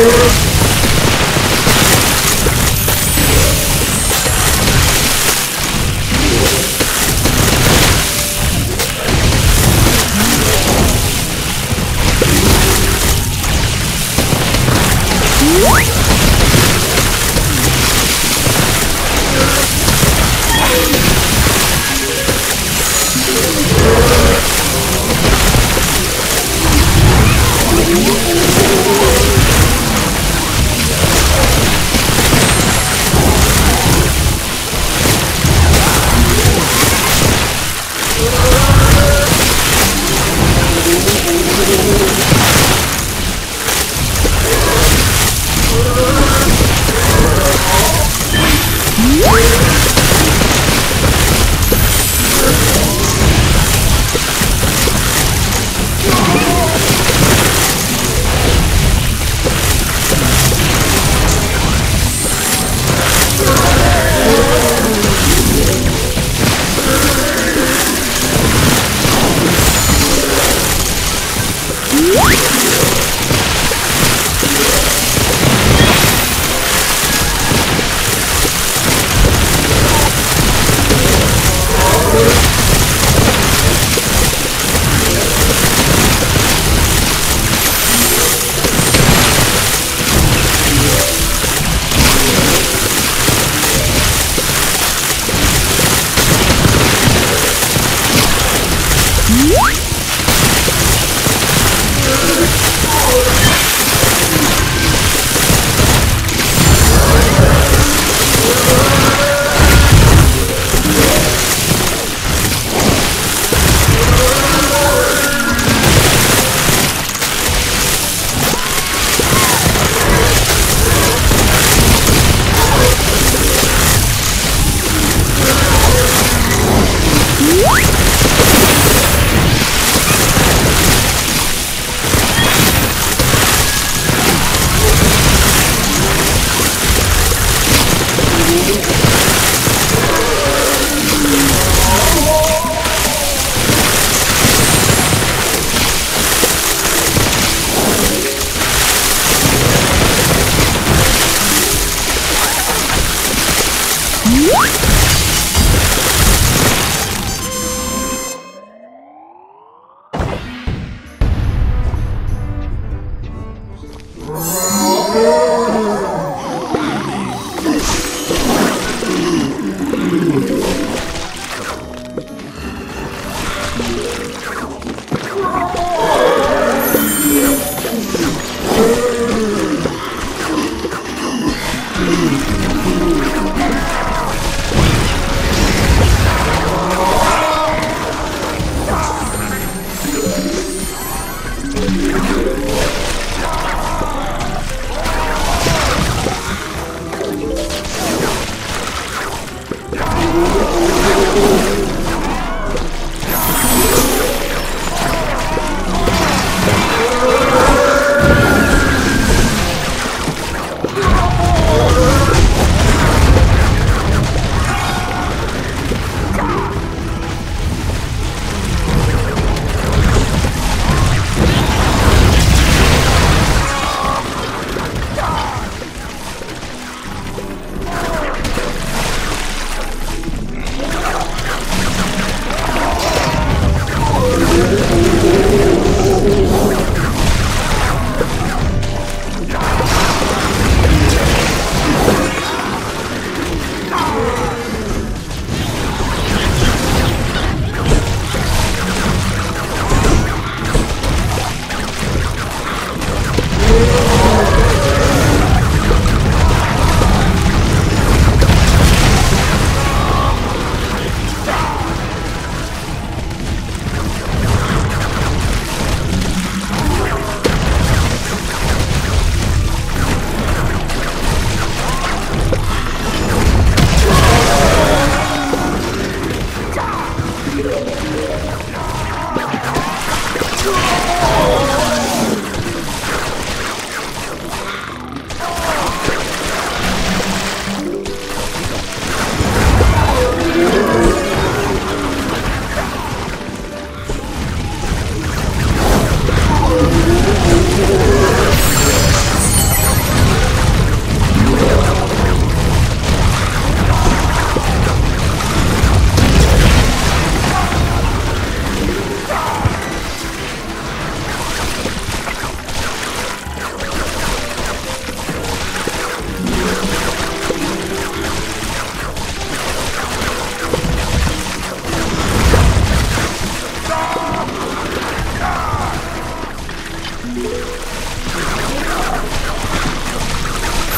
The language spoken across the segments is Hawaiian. Whoa. WHAT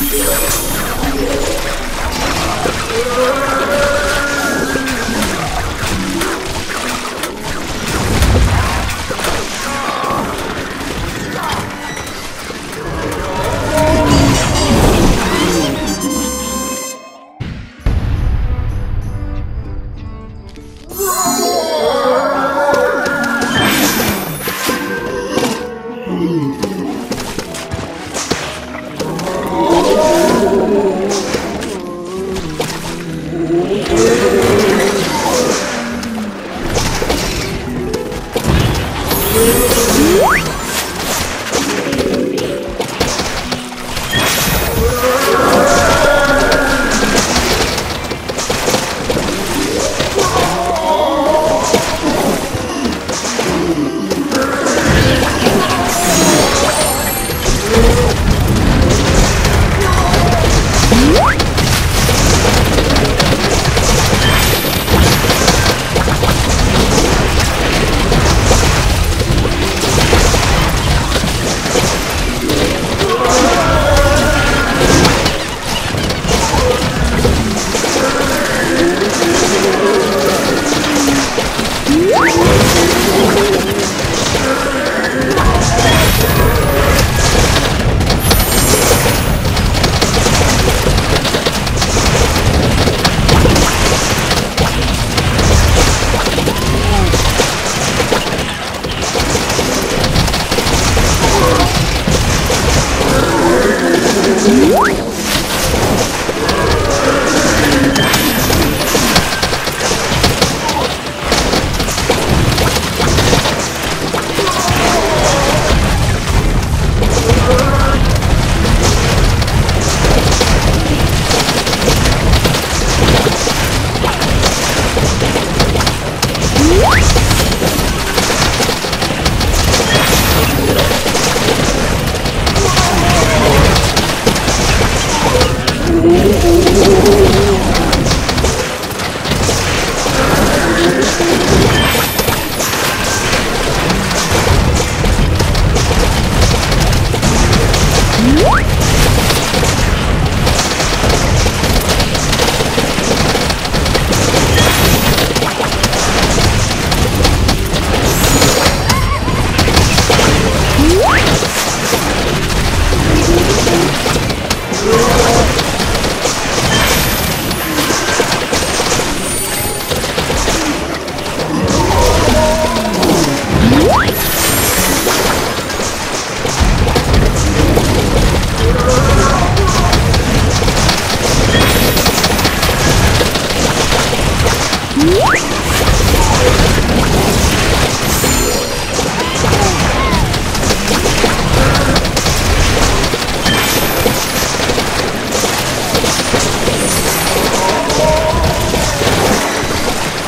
Yeah. Let's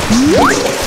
Woo!